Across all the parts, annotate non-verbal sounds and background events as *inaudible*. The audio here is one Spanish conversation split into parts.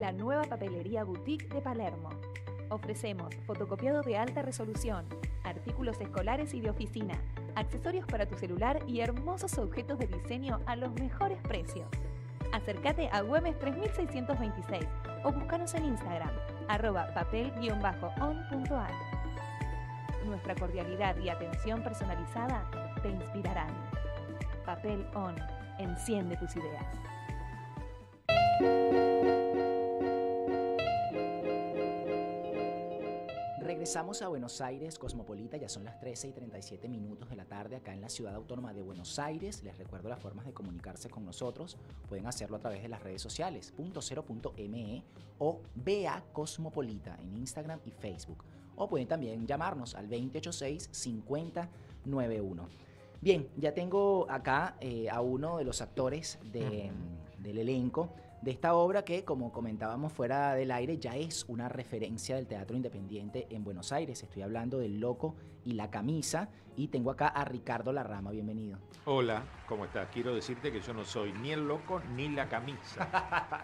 La nueva papelería boutique de Palermo. Ofrecemos fotocopiado de alta resolución, artículos escolares y de oficina, accesorios para tu celular y hermosos objetos de diseño a los mejores precios. Acércate a Güemes 3626 o búscanos en Instagram, arroba papel-on.ar. Nuestra cordialidad y atención personalizada te inspirarán. Papel On. Enciende tus ideas. Regresamos a Buenos Aires, Cosmopolita, ya son las 13 y 37 minutos de la tarde acá en la ciudad autónoma de Buenos Aires. Les recuerdo las formas de comunicarse con nosotros. Pueden hacerlo a través de las redes sociales, punto .me o BA Cosmopolita en Instagram y Facebook. O pueden también llamarnos al 2086-5091. Bien, ya tengo acá eh, a uno de los actores de, del elenco de esta obra que, como comentábamos fuera del aire, ya es una referencia del teatro independiente en Buenos Aires. Estoy hablando del Loco y la Camisa y tengo acá a Ricardo Larrama. Bienvenido. Hola, ¿cómo estás? Quiero decirte que yo no soy ni el Loco ni la Camisa.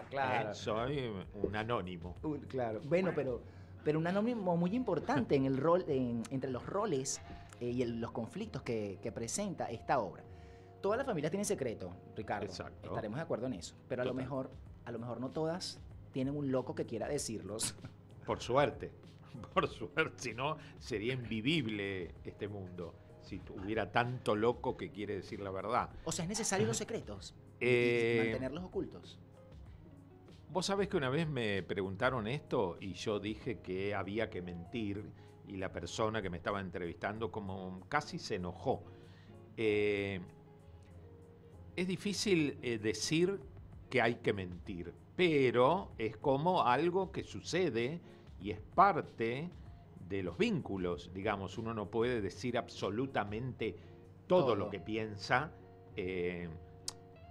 *laughs* claro. Eh, soy un anónimo. Uh, claro. Bueno, pero, pero un anónimo muy importante en el rol, en- entre los roles eh, y el- los conflictos que, que presenta esta obra. Todas las familias tienen secreto, Ricardo. Exacto. Estaremos de acuerdo en eso. Pero a lo mejor, a lo mejor no todas tienen un loco que quiera decirlos. Por suerte. *laughs* Por suerte, si no, sería invivible este mundo. Si hubiera tanto loco que quiere decir la verdad. O sea, es necesario los secretos. *laughs* Eh, y mantenerlos ocultos. Vos sabés que una vez me preguntaron esto y yo dije que había que mentir y la persona que me estaba entrevistando como casi se enojó. Eh, es difícil eh, decir que hay que mentir, pero es como algo que sucede y es parte de los vínculos. Digamos, uno no puede decir absolutamente todo, Todo. lo que piensa. eh,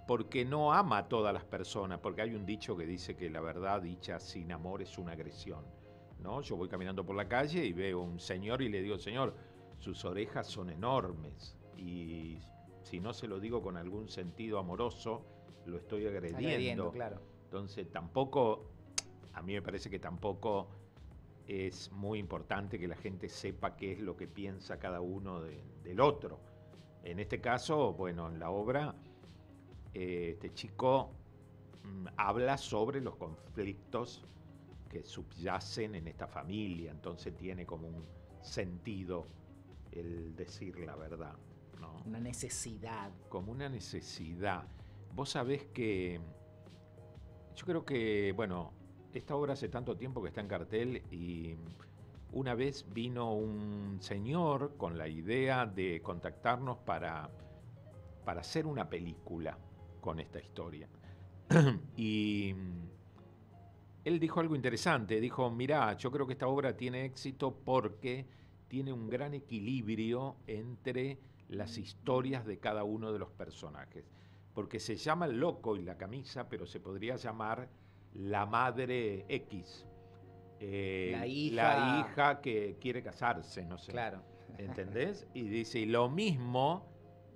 porque no ama a todas las personas, porque hay un dicho que dice que la verdad dicha sin amor es una agresión. ¿no? Yo voy caminando por la calle y veo un señor y le digo, señor, sus orejas son enormes y si no se lo digo con algún sentido amoroso, lo estoy agrediendo. Agrediendo, claro. Entonces tampoco, a mí me parece que tampoco es muy importante que la gente sepa qué es lo que piensa cada uno de- del otro. En este caso, bueno, en la obra, eh, este chico mm, habla sobre los conflictos que subyacen en esta familia, entonces tiene como un sentido el decir la verdad, ¿no? Una necesidad. como una necesidad. Vos sabés que yo creo que, bueno, esta obra hace tanto tiempo que está en cartel y una vez vino un señor con la idea de contactarnos para, para hacer una película con esta historia. *clears throat* y él dijo algo interesante, dijo, mirá, yo creo que esta obra tiene éxito porque tiene un gran equilibrio entre las historias de cada uno de los personajes. Porque se llama el loco y la camisa, pero se podría llamar la madre X. Eh, La hija- la hija que quiere casarse, no sé. Claro. ¿Entendés? *laughs* Y dice, y lo mismo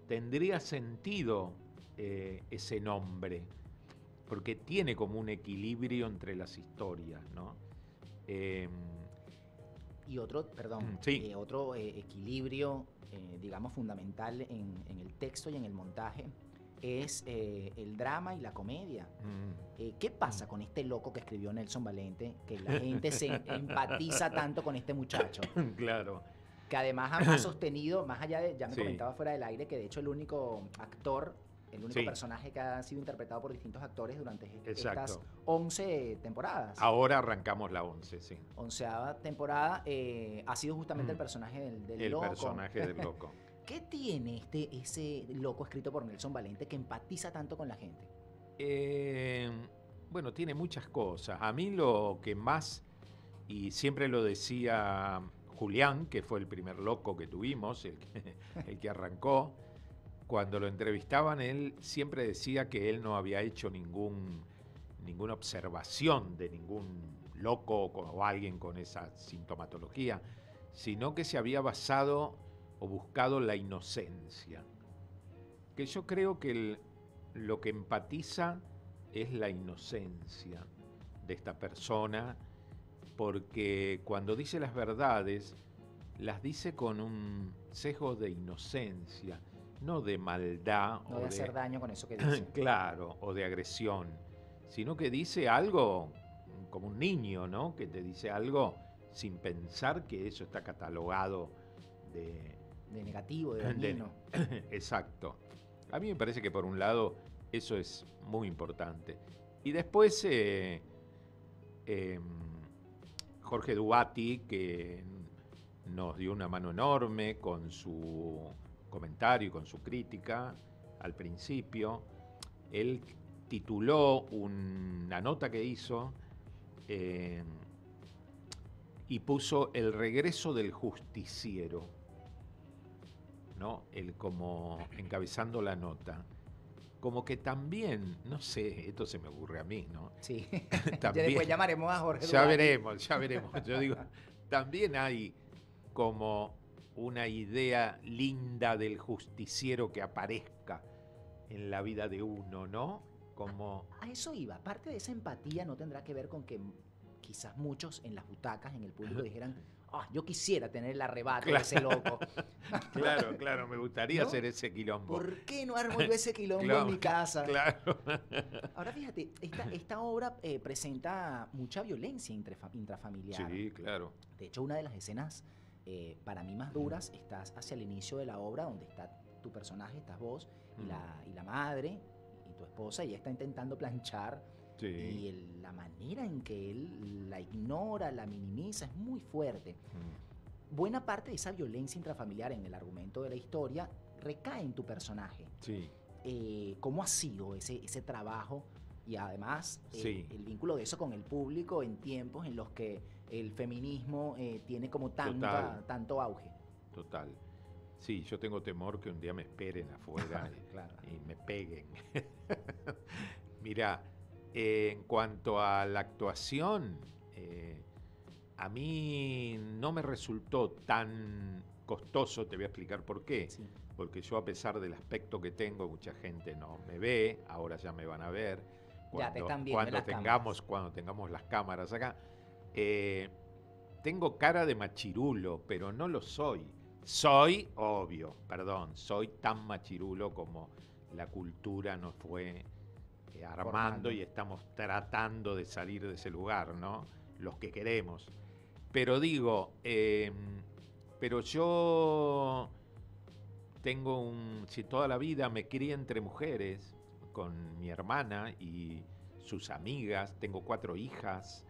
tendría sentido eh, ese nombre, porque tiene como un equilibrio entre las historias, ¿no? Eh, Y otro, perdón, Mm, sí. eh, otro equilibrio, digamos, fundamental en, en el texto y en el montaje es eh, el drama y la comedia. mm, Eh, ¿Qué pasa con este loco que escribió Nelson Valente? Que la gente se empatiza tanto con este muchacho. *coughs* claro. Que además ha, sostenido, más allá de, ya me Sí. comentaba fuera del aire, que de hecho el único actor, el único Sí. personaje que ha sido interpretado por distintos actores durante estas Exacto. 11 temporadas. Ahora arrancamos la 11, sí. Onceava temporada eh, ha sido justamente el Mm. personaje del, del El loco. personaje del loco. *laughs* ¿Qué tiene este, ese loco escrito por Nelson Valente que empatiza tanto con la gente? Eh, bueno, tiene muchas cosas. A mí lo que más, y siempre lo decía Julián, que fue el primer loco que tuvimos, el que, *laughs* el que arrancó, cuando lo entrevistaban, él siempre decía que él no había hecho ningún, ninguna observación de ningún loco o alguien con esa sintomatología, sino que se había basado o buscado la inocencia. Que yo creo que el- lo que empatiza es la inocencia. de esta persona, porque cuando dice las verdades, las dice con un sesgo de inocencia, no de maldad. No de hacer daño con eso que dice. *laughs* claro, o de agresión, sino que dice algo como un niño, ¿no? Que te dice algo sin pensar que eso está catalogado de... De negativo, de dañino. *laughs* exacto. A mí me parece que por un lado eso es muy importante. Y después eh, em, Jorge Dubati, que nos dio una mano enorme con su comentario y con su crítica al principio. Él tituló una nota que hizo eh, y puso El regreso del justiciero, ¿no? Él como encabezando la nota. Como que también, no sé, esto se me ocurre a mí, ¿no? Sí. *laughs* también, después llamaremos a Jorge. Ya veremos, ya veremos. Yo digo, también hay como una idea linda del justiciero que aparezca en la vida de uno, ¿no? Como... A, eso iba. Parte de esa empatía no tendrá que ver con que quizás muchos en las butacas, en el público, dijeran, ah, yo quisiera tener el arrebato de ese loco. *laughs* claro, claro, me gustaría hacer ese quilombo. ¿Por qué no armo yo ese quilombo en mi casa? Claro. Ahora fíjate, esta, obra eh, presenta mucha violencia intrafamiliar. Sí, claro. De hecho, una de las escenas eh, para mí más duras, estás hacia el inicio de la obra, donde está tu personaje, estás vos, y, la, y la madre, y tu esposa, y ella está intentando planchar. Y la manera en que él la ignora, la minimiza, es muy fuerte. Buena parte de esa violencia intrafamiliar en el argumento de la historia recae en tu personaje. Sí. Eh, ¿Cómo ha sido ese, ese trabajo? Y además, eh, el vínculo de eso con el público en tiempos en los que el feminismo eh, tiene como tanta, tanto auge. Total. Sí, yo tengo temor que un día me esperen afuera *laughs* y, me peguen. *laughs* Mira, en cuanto a la actuación, eh, a mí no me resultó tan costoso, te voy a explicar por qué. Porque yo a pesar del aspecto que tengo, mucha gente no me ve, ahora ya me van a ver. Cuando, cuando tengamos, cuando tengamos las cámaras acá. Eh, tengo cara de machirulo, pero no lo soy. Soy, obvio, perdón, soy tan machirulo como la cultura nos fue eh, armando y estamos tratando de salir de ese lugar, ¿no? Los que queremos. Pero digo, em, pero yo tengo un, si toda la vida me crié entre mujeres, con mi hermana y sus amigas, tengo cuatro hijas,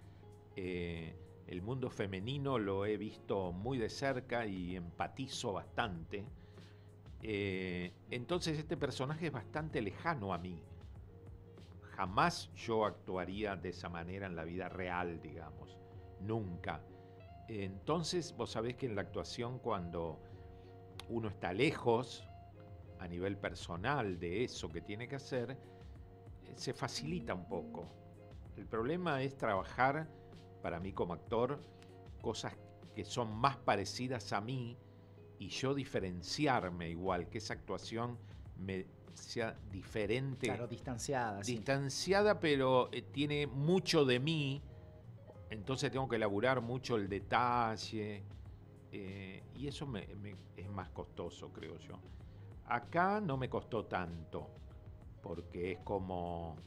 eh, el mundo femenino lo he visto muy de cerca y empatizo bastante. Eh, entonces este personaje es bastante lejano a mí. Jamás yo actuaría de esa manera en la vida real, digamos. Nunca. Entonces vos sabés que en la actuación cuando uno está lejos a nivel personal de eso que tiene que hacer, se facilita un poco. El problema es trabajar para mí como actor cosas que son más parecidas a mí y yo diferenciarme igual, que esa actuación me sea diferente. Claro, distanciada. Distanciada, pero eh, tiene mucho de mí, entonces tengo que elaborar mucho el detalle, eh, y eso es más costoso, creo yo. Acá no me costó tanto, porque es como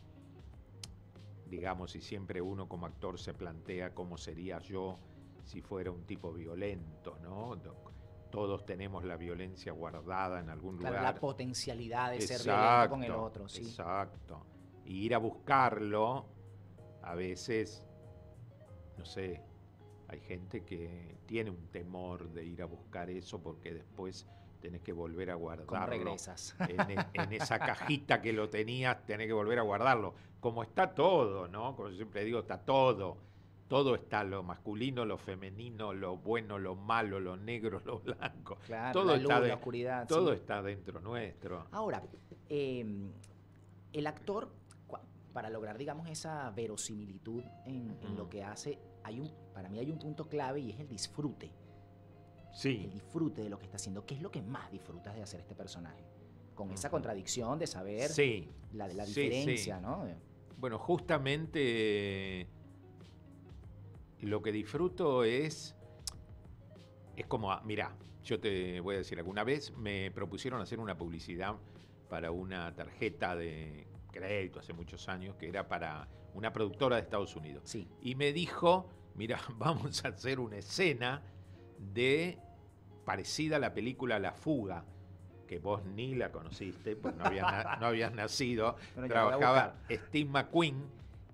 digamos, si siempre uno como actor se plantea cómo sería yo si fuera un tipo violento, ¿no? Todos tenemos la violencia guardada en algún lugar. La potencialidad de ser violento con el otro, sí. Exacto. Y ir a buscarlo, a veces, no sé, hay gente que tiene un temor de ir a buscar eso porque después tenés que volver a guardarlo. regresas. En, esa cajita que lo tenías, tenés que volver a guardarlo. Como está todo, ¿no? Como siempre digo, está todo. Todo está lo masculino, lo femenino, lo bueno, lo malo, lo negro, *laughs* lo blanco. Claro, todo la, está la oscuridad. Todo está dentro nuestro. Ahora, em, el actor, para lograr, digamos, esa verosimilitud en, en, lo que hace, hay un, para mí hay un punto clave y es el disfrute sí. el disfrute de lo que está haciendo. ¿Qué es lo que más disfrutas de hacer este personaje? Con esa contradicción de saber la, la diferencia, ¿no? Bueno, justamente lo que disfruto es. Es como. ah, Mirá, yo te voy a decir, alguna vez me propusieron hacer una publicidad para una tarjeta de crédito hace muchos años que era para una productora de Estados Unidos. Sí. Y me dijo: Mira, *laughs* vamos a hacer una escena de. parecida a la película La Fuga. Que vos ni la conociste, pues no habías, na- no habías nacido. *laughs* Trabajaba Steve McQueen.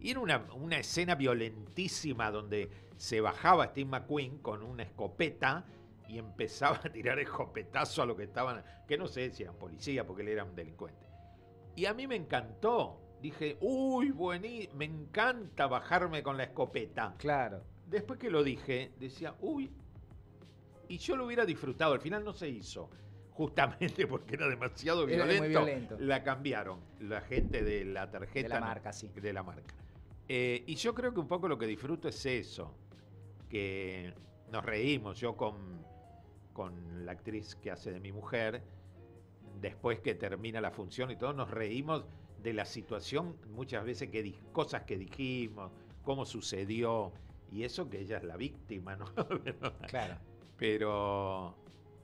Y era una, una escena violentísima donde se bajaba Steve McQueen con una escopeta y empezaba a tirar escopetazo a lo que estaban, que no sé si eran policías porque él era un delincuente. Y a mí me encantó. Dije, uy, buení, me encanta bajarme con la escopeta. Claro. Después que lo dije, decía, uy, y yo lo hubiera disfrutado. Al final no se hizo, justamente *laughs* porque era demasiado Era muy violento. violento. La cambiaron, la gente de la tarjeta. De la marca, sí. De la marca. Eh, y yo creo que un poco lo que disfruto es eso, que nos reímos, yo con, con la actriz que hace de mi mujer, después que termina la función y todo, nos reímos de la situación, muchas veces que cosas que dijimos, cómo sucedió, y eso que ella es la víctima, ¿no? *laughs* Pero- Claro. pero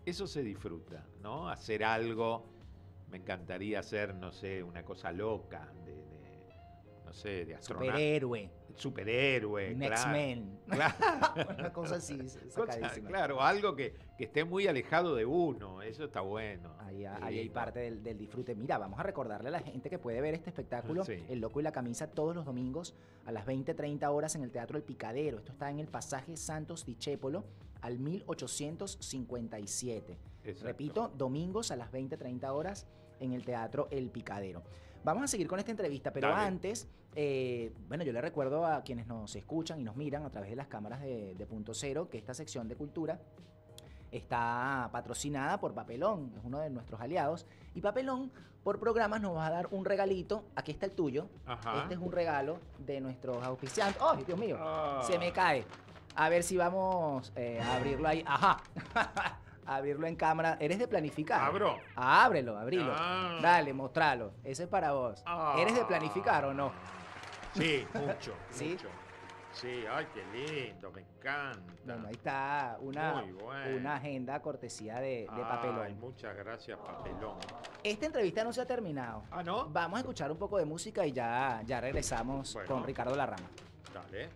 eso se disfruta, ¿no? Hacer algo, me encantaría hacer, no sé, una cosa loca, no sé, de astronauta. Superhéroe. Superhéroe, Un claro. X-Men. *laughs* Claro. *laughs* Una cosa así, sacadísima. claro, algo que, que esté muy alejado de uno, eso está bueno. Ahí, hay parte del, del disfrute. Mira, vamos a recordarle a la gente que puede ver este espectáculo, Sí. El Loco y la Camisa, todos los domingos a las 20.30 horas en el Teatro El Picadero. Esto está en el pasaje Santos Dichépolo al 1857. Exacto. Repito, domingos a las 20.30 horas en el Teatro El Picadero. Vamos a seguir con esta entrevista, pero Dale. antes, eh, bueno, yo le recuerdo a quienes nos escuchan y nos miran a través de las cámaras de, de Punto Cero que esta sección de cultura está patrocinada por Papelón, es uno de nuestros aliados. Y Papelón, por programas, nos va a dar un regalito. Aquí está el tuyo. Ajá. Este es un regalo de nuestros auspiciantes. ¡Oh, Dios mío! Ah. Se me cae. A ver si vamos eh, a abrirlo ahí. Ajá. *laughs* abrirlo en cámara. ¿Eres de planificar? Abro. Ábrelo, abrilo. Ah. Dale, mostralo. Ese es para vos. Ah. ¿Eres de planificar o no? Sí, mucho, *laughs* ¿Sí? mucho. Sí, ay, qué lindo, me encanta. Bueno, ahí está una, bueno. una agenda cortesía de, de Ay, papelón. muchas gracias, papelón. Esta entrevista no se ha terminado. Ah, ¿no? Vamos a escuchar un poco de música y ya, ya regresamos Bueno. con Ricardo Larrama. Dale.